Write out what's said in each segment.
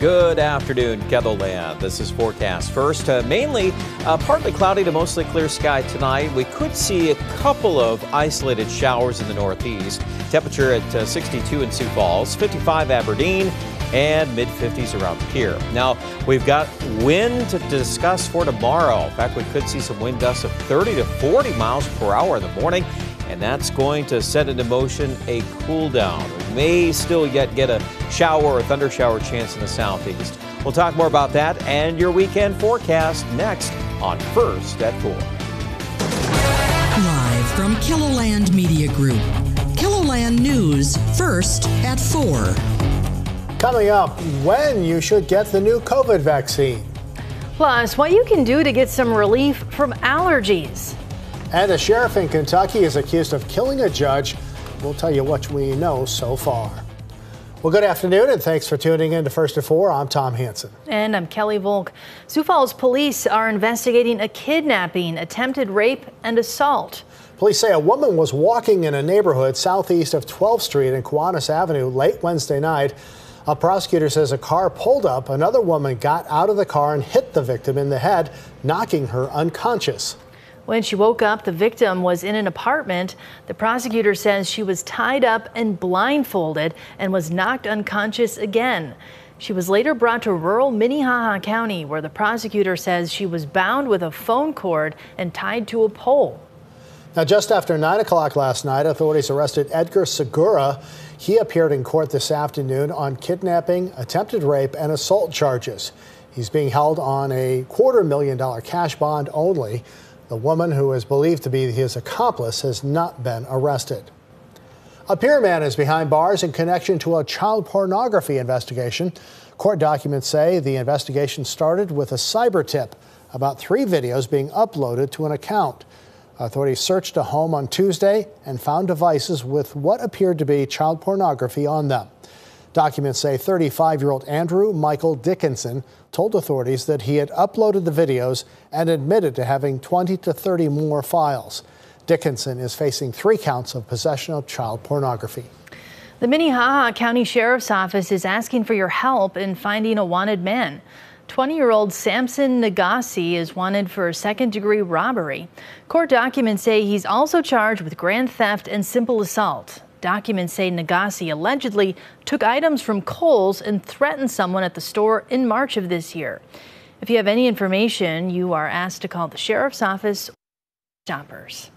Good afternoon, KELOLAND. This is forecast. First, uh, mainly uh, partly cloudy to mostly clear sky tonight. We could see a couple of isolated showers in the northeast. Temperature at uh, 62 in Sioux Falls, 55 Aberdeen, and mid 50s around here. Now, we've got wind to discuss for tomorrow. In fact, we could see some wind gusts of 30 to 40 miles per hour in the morning and that's going to set into motion a cool down. We may still yet get a shower or thunder shower chance in the southeast. We'll talk more about that and your weekend forecast next on First at 4. Live from KELOLAND Media Group. KELOLAND News, first at 4. Coming up, when you should get the new COVID vaccine. Plus, what you can do to get some relief from allergies. And a sheriff in Kentucky is accused of killing a judge. We'll tell you what we know so far. Well, good afternoon, and thanks for tuning in to First at Four. I'm Tom Hanson. And I'm Kelly Volk. Sioux Falls police are investigating a kidnapping, attempted rape, and assault. Police say a woman was walking in a neighborhood southeast of 12th Street and Kiwanis Avenue late Wednesday night. A prosecutor says a car pulled up. Another woman got out of the car and hit the victim in the head, knocking her unconscious. When she woke up, the victim was in an apartment. The prosecutor says she was tied up and blindfolded and was knocked unconscious again. She was later brought to rural Minnehaha County, where the prosecutor says she was bound with a phone cord and tied to a pole. Now, just after 9 o'clock last night, authorities arrested Edgar Segura. He appeared in court this afternoon on kidnapping, attempted rape, and assault charges. He's being held on a quarter million dollar cash bond only. The woman who is believed to be his accomplice has not been arrested. A Pierre man is behind bars in connection to a child pornography investigation. Court documents say the investigation started with a cyber tip about three videos being uploaded to an account. Authorities searched a home on Tuesday and found devices with what appeared to be child pornography on them. Documents say 35 year old Andrew Michael Dickinson told authorities that he had uploaded the videos and admitted to having 20 to 30 more files. Dickinson is facing three counts of possession of child pornography. The Minnehaha County Sheriff's Office is asking for your help in finding a wanted man. 20 year old Samson Nagasi is wanted for second degree robbery. Court documents say he's also charged with grand theft and simple assault. Documents say Nagasi allegedly took items from Kohl's and threatened someone at the store in March of this year. If you have any information, you are asked to call the sheriff's office stoppers.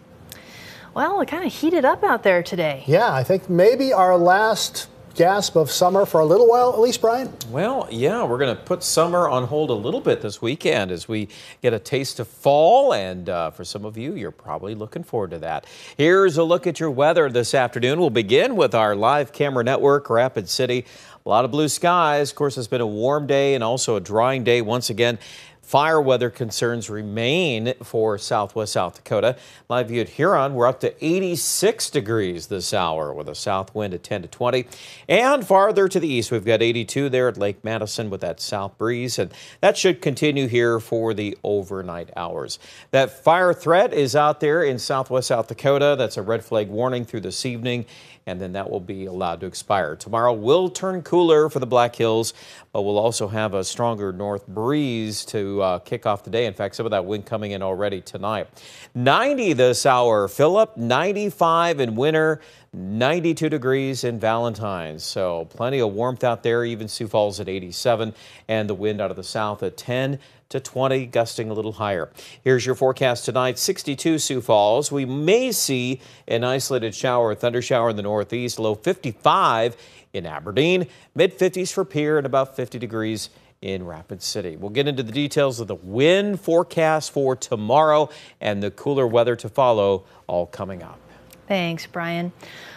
Well, it kind of heated up out there today. Yeah, I think maybe our last gasp of summer for a little while, at least, Brian? Well, yeah, we're going to put summer on hold a little bit this weekend as we get a taste of fall. And uh, for some of you, you're probably looking forward to that. Here's a look at your weather this afternoon. We'll begin with our live camera network, Rapid City. A lot of blue skies. Of course, it's been a warm day and also a drying day once again. Fire weather concerns remain for southwest South Dakota. Live view at Huron, we're up to 86 degrees this hour with a south wind at 10 to 20. And farther to the east, we've got 82 there at Lake Madison with that south breeze. And that should continue here for the overnight hours. That fire threat is out there in southwest South Dakota. That's a red flag warning through this evening and then that will be allowed to expire. Tomorrow will turn cooler for the Black Hills, but we'll also have a stronger north breeze to uh, kick off the day. In fact, some of that wind coming in already tonight. 90 this hour, Philip, 95 in Winner. 92 degrees in Valentine's. So plenty of warmth out there, even Sioux Falls at 87, and the wind out of the south at 10 to 20, gusting a little higher. Here's your forecast tonight 62 Sioux Falls. We may see an isolated shower or thunder shower in the northeast, low 55 in Aberdeen, mid 50s for Pierre, and about 50 degrees in Rapid City. We'll get into the details of the wind forecast for tomorrow and the cooler weather to follow, all coming up. Thanks, Brian.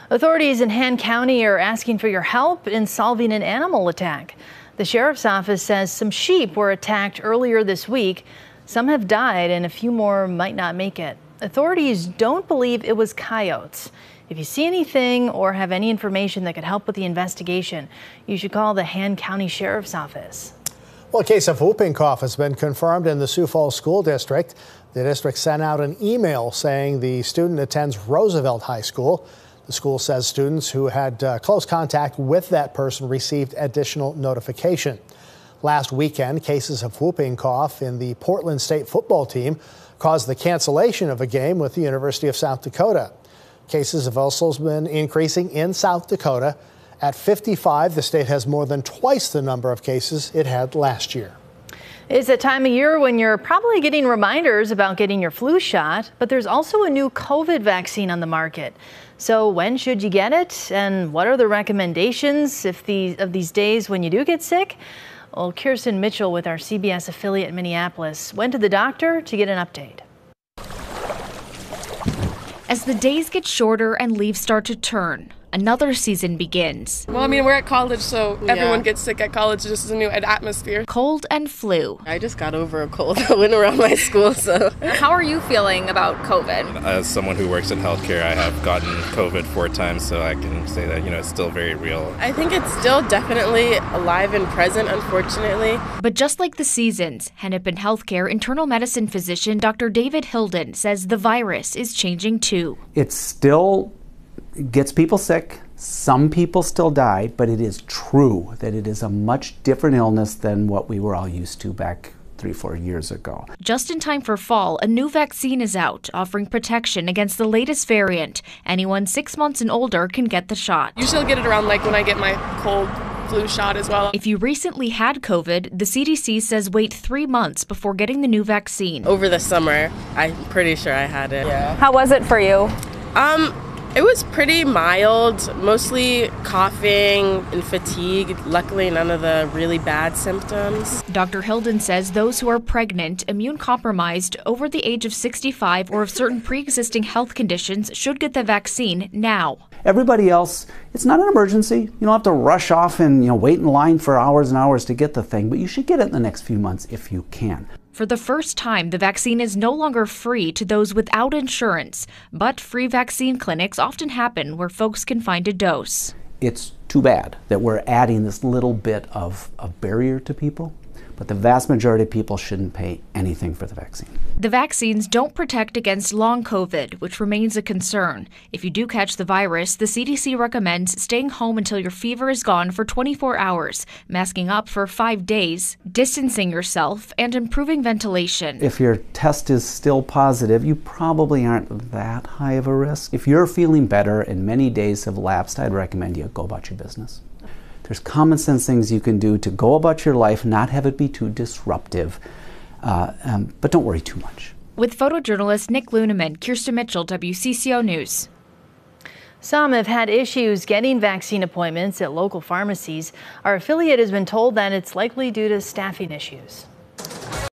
Authorities in Hand County are asking for your help in solving an animal attack. The sheriff's office says some sheep were attacked earlier this week. Some have died and a few more might not make it. Authorities don't believe it was coyotes. If you see anything or have any information that could help with the investigation, you should call the Hand County Sheriff's Office. Well, a case of whooping cough has been confirmed in the Sioux Falls School District. The district sent out an email saying the student attends Roosevelt High School. The school says students who had uh, close contact with that person received additional notification. Last weekend, cases of whooping cough in the Portland State football team caused the cancellation of a game with the University of South Dakota. Cases have also been increasing in South Dakota. At 55, the state has more than twice the number of cases it had last year. It's a time of year when you're probably getting reminders about getting your flu shot, but there's also a new COVID vaccine on the market. So when should you get it, and what are the recommendations if the, of these days when you do get sick? Well, Kirsten Mitchell with our CBS affiliate in Minneapolis went to the doctor to get an update. As the days get shorter and leaves start to turn, another season begins. Well, I mean, we're at college, so yeah. everyone gets sick at college. It's just a new atmosphere. Cold and flu. I just got over a cold that went around my school, so. How are you feeling about COVID? As someone who works in healthcare, I have gotten COVID four times, so I can say that, you know, it's still very real. I think it's still definitely alive and present, unfortunately. But just like the seasons, Hennepin Healthcare internal medicine physician Dr. David Hilden says the virus is changing too. It's still gets people sick. Some people still die, but it is true that it is a much different illness than what we were all used to back three, four years ago. Just in time for fall, a new vaccine is out, offering protection against the latest variant. Anyone six months and older can get the shot. Usually get it around like when I get my cold flu shot as well. If you recently had COVID, the CDC says wait three months before getting the new vaccine. Over the summer, I'm pretty sure I had it. Yeah. How was it for you? Um, it was pretty mild, mostly coughing and fatigue. Luckily, none of the really bad symptoms. Dr. Hilden says those who are pregnant, immune compromised, over the age of 65, or of certain pre existing health conditions should get the vaccine now. Everybody else, it's not an emergency. You don't have to rush off and you know wait in line for hours and hours to get the thing, but you should get it in the next few months if you can. For the first time, the vaccine is no longer free to those without insurance, but free vaccine clinics often happen where folks can find a dose. It's too bad that we're adding this little bit of a barrier to people but the vast majority of people shouldn't pay anything for the vaccine. The vaccines don't protect against long COVID, which remains a concern. If you do catch the virus, the CDC recommends staying home until your fever is gone for 24 hours, masking up for five days, distancing yourself, and improving ventilation. If your test is still positive, you probably aren't that high of a risk. If you're feeling better and many days have lapsed, I'd recommend you go about your business. There's common sense things you can do to go about your life, not have it be too disruptive, uh, um, but don't worry too much. With photojournalist Nick Luneman, Kirsten Mitchell, WCCO News. Some have had issues getting vaccine appointments at local pharmacies. Our affiliate has been told that it's likely due to staffing issues.